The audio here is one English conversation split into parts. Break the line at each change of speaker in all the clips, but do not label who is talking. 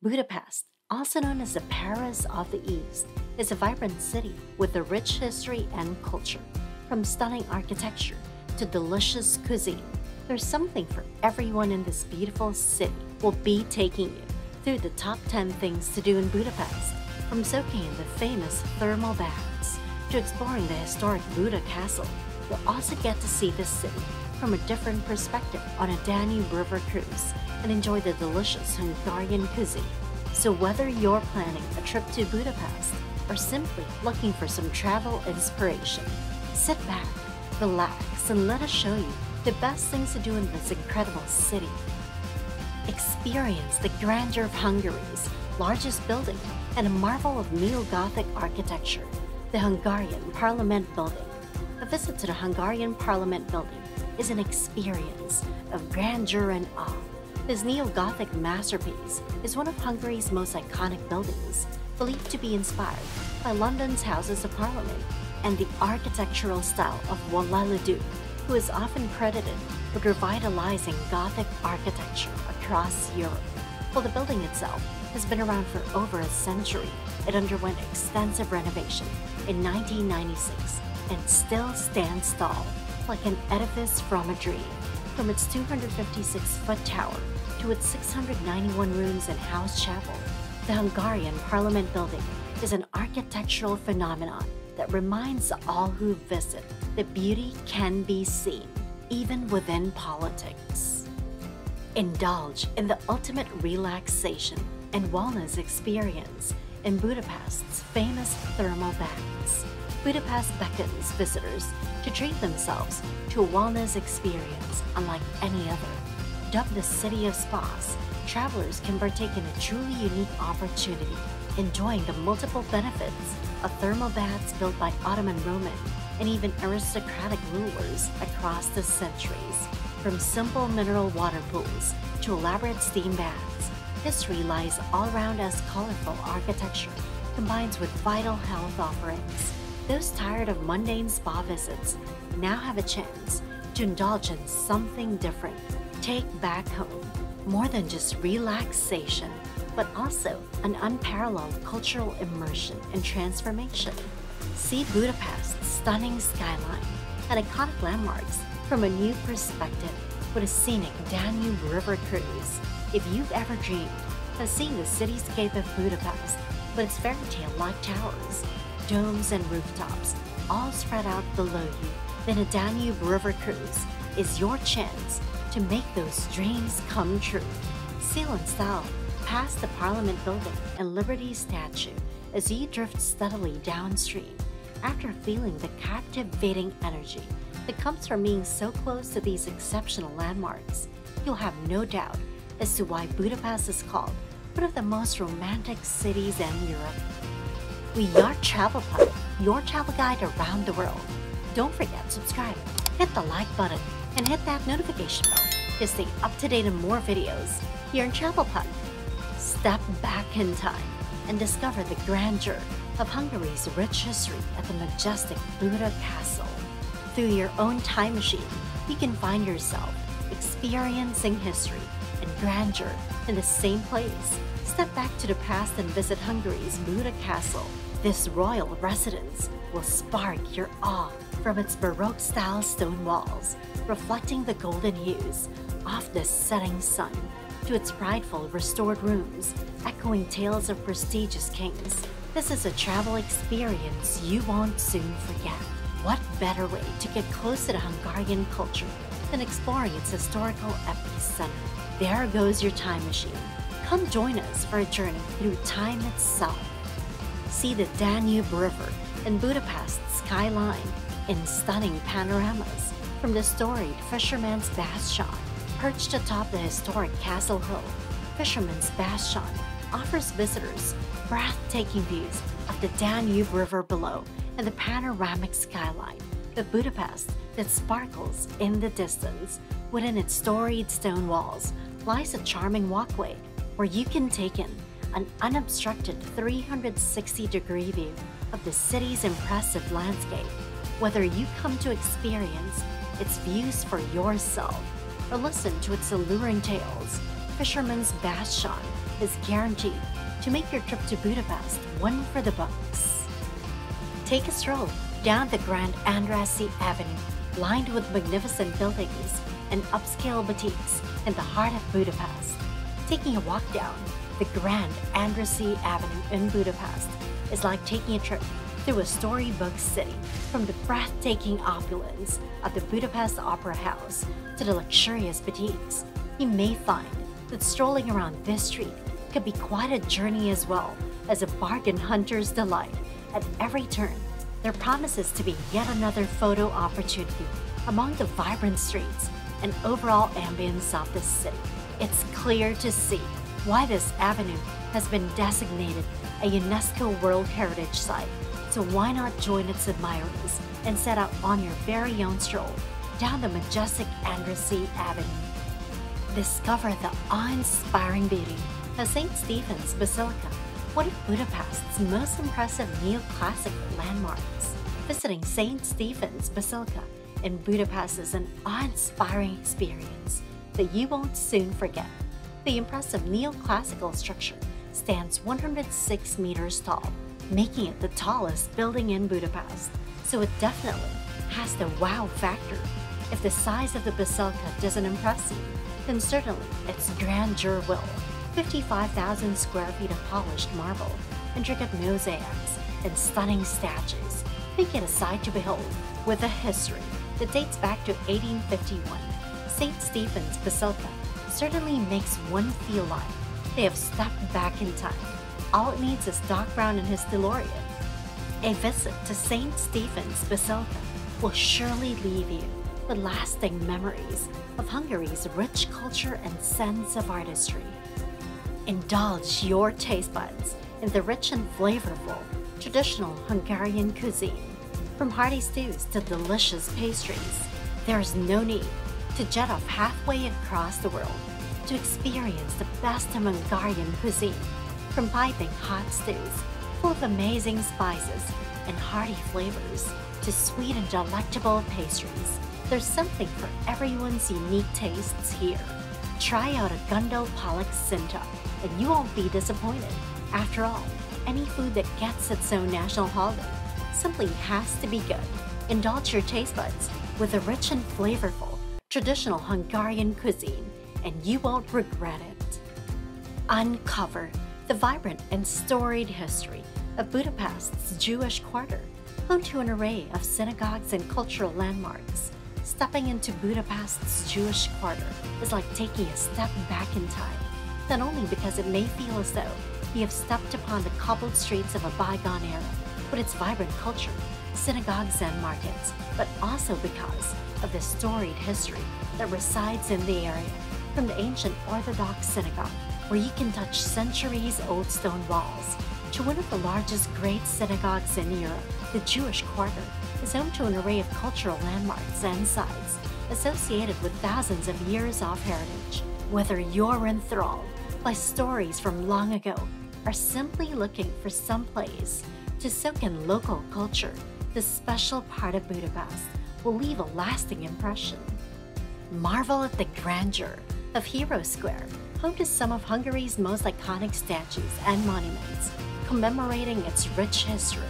Budapest, also known as the Paris of the East, is a vibrant city with a rich history and culture. From stunning architecture to delicious cuisine, there's something for everyone in this beautiful city. We'll be taking you through the top 10 things to do in Budapest, from soaking in the famous thermal baths to exploring the historic Buda Castle. You'll also get to see the city from a different perspective on a Danube River cruise and enjoy the delicious Hungarian cuisine. So whether you're planning a trip to Budapest or simply looking for some travel inspiration, sit back, relax, and let us show you the best things to do in this incredible city. Experience the grandeur of Hungary's largest building and a marvel of neo-Gothic architecture, the Hungarian Parliament Building. A visit to the Hungarian Parliament Building is an experience of grandeur and awe. This neo-Gothic masterpiece is one of Hungary's most iconic buildings, believed to be inspired by London's Houses of Parliament and the architectural style of Viollet-le-Duc, who is often credited with revitalizing Gothic architecture across Europe. While the building itself has been around for over a century, it underwent extensive renovation in 1996 and still stands tall like an edifice from a dream. From its 256-foot tower to its 691 rooms and house chapel, the Hungarian Parliament building is an architectural phenomenon that reminds all who visit that beauty can be seen even within politics. Indulge in the ultimate relaxation and wellness experience in Budapest's famous thermal baths. Budapest beckons visitors to treat themselves to a wellness experience unlike any other. Dubbed the City of Spas, travelers can partake in a truly unique opportunity, enjoying the multiple benefits of thermal baths built by Ottoman Roman and even aristocratic rulers across the centuries. From simple mineral water pools to elaborate steam baths, history lies all around as colorful architecture combines with vital health offerings. Those tired of mundane spa visits now have a chance to indulge in something different. Take back home more than just relaxation, but also an unparalleled cultural immersion and transformation. See Budapest's stunning skyline and iconic landmarks from a new perspective with a scenic Danube River cruise. If you've ever dreamed of seeing the cityscape of Budapest with its fairy tale-like towers, domes, and rooftops all spread out below you, then a Danube River cruise is your chance to make those dreams come true. Sail in style past the Parliament Building and Liberty Statue as you drift steadily downstream after feeling the captivating energy that comes from being so close to these exceptional landmarks, you'll have no doubt as to why Budapest is called one of the most romantic cities in Europe. We are Travel Pug, your travel guide around the world. Don't forget to subscribe, hit the like button, and hit that notification bell to stay up to date on more videos here in Travel Pug. Step back in time and discover the grandeur of Hungary's rich history at the majestic Buda Castle. Through your own time machine, you can find yourself experiencing history and grandeur in the same place. Step back to the past and visit Hungary's Buda Castle. This royal residence will spark your awe from its Baroque-style stone walls, reflecting the golden hues of the setting sun, to its prideful restored rooms, echoing tales of prestigious kings. This is a travel experience you won't soon forget. What better way to get close to Hungarian culture than exploring its historical epicenter? There goes your time machine. Come join us for a journey through time itself. See the Danube River and Budapest's skyline in stunning panoramas from the storied Fisherman's Bastion. Perched atop the historic Castle Hill, Fisherman's Bastion offers visitors breathtaking views of the Danube River below and the panoramic skyline of Budapest that sparkles in the distance. Within its storied stone walls lies a charming walkway where you can take in an unobstructed 360-degree view of the city's impressive landscape. Whether you come to experience its views for yourself or listen to its alluring tales, Fisherman's Bastion is guaranteed to make your trip to Budapest one for the books. Take a stroll down the Grand Andrassy Avenue, lined with magnificent buildings and upscale boutiques in the heart of Budapest. Taking a walk down the Grand Andrassy Avenue in Budapest is like taking a trip through a storybook city, from the breathtaking opulence of the Budapest Opera House to the luxurious boutiques. You may find that strolling around this street could be quite a journey as well as a bargain hunter's delight. At every turn, there promises to be yet another photo opportunity among the vibrant streets and overall ambience of this city. It's clear to see why this avenue has been designated a UNESCO World Heritage Site so why not join its admirers and set out on your very own stroll down the majestic Andrassy Avenue? Discover the awe-inspiring beauty of St. Stephen's Basilica, one of Budapest's most impressive neoclassical landmarks. Visiting St. Stephen's Basilica in Budapest is an awe-inspiring experience that you won't soon forget. The impressive neoclassical structure stands 106 meters tall making it the tallest building in Budapest, so it definitely has the wow factor. If the size of the basilica doesn't impress you, then certainly its grandeur will. 55,000 square feet of polished marble, intricate mosaics, and stunning statues make it a sight to behold with a history that dates back to 1851. St. Stephen's Basilica certainly makes one feel like they have stepped back in time all it needs is Doc Brown and his DeLorean. A visit to St. Stephen's Basilica will surely leave you with lasting memories of Hungary's rich culture and sense of artistry. Indulge your taste buds in the rich and flavorful traditional Hungarian cuisine. From hearty stews to delicious pastries, there is no need to jet off halfway across the world to experience the best of Hungarian cuisine from piping hot stews full of amazing spices and hearty flavors to sweet and delectable pastries, there's something for everyone's unique tastes here. Try out a Palacsinta and you won't be disappointed. After all, any food that gets its own national holiday simply has to be good. Indulge your taste buds with a rich and flavorful traditional Hungarian cuisine, and you won't regret it. Uncover the vibrant and storied history of Budapest's Jewish quarter, home to an array of synagogues and cultural landmarks. Stepping into Budapest's Jewish quarter is like taking a step back in time, not only because it may feel as though you have stepped upon the cobbled streets of a bygone era with its vibrant culture, synagogues and markets, but also because of the storied history that resides in the area, from the ancient Orthodox synagogue where you can touch centuries old stone walls, to one of the largest great synagogues in Europe. The Jewish Quarter is home to an array of cultural landmarks and sites associated with thousands of years of heritage. Whether you're enthralled by stories from long ago or simply looking for some place to soak in local culture, this special part of Budapest will leave a lasting impression. Marvel at the grandeur of Hero Square home to some of Hungary's most iconic statues and monuments, commemorating its rich history.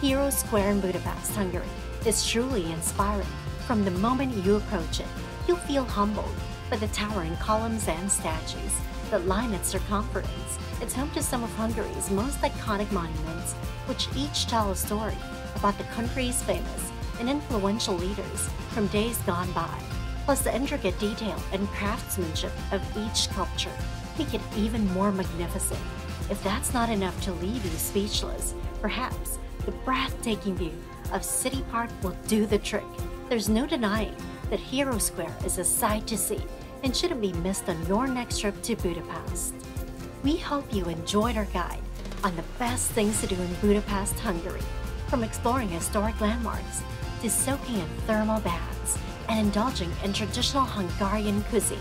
Hero Square in Budapest, Hungary is truly inspiring. From the moment you approach it, you'll feel humbled by the towering columns and statues that line its circumference. It's home to some of Hungary's most iconic monuments, which each tell a story about the country's famous and influential leaders from days gone by plus the intricate detail and craftsmanship of each sculpture make it even more magnificent. If that's not enough to leave you speechless, perhaps the breathtaking view of City Park will do the trick. There's no denying that Hero Square is a sight to see and shouldn't be missed on your next trip to Budapest. We hope you enjoyed our guide on the best things to do in Budapest, Hungary, from exploring historic landmarks to soaking in thermal baths and indulging in traditional Hungarian cuisine,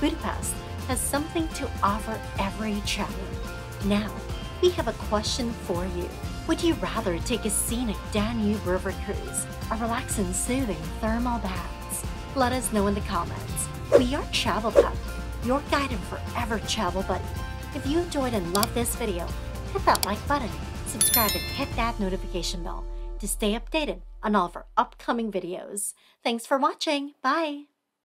Budapest has something to offer every traveler. Now, we have a question for you. Would you rather take a scenic Danube river cruise or relax in soothing thermal baths? Let us know in the comments. We are Travel Pug, your guide and forever travel buddy. If you enjoyed and loved this video, hit that like button, subscribe, and hit that notification bell to stay updated on all of our upcoming videos. Thanks for watching. Bye!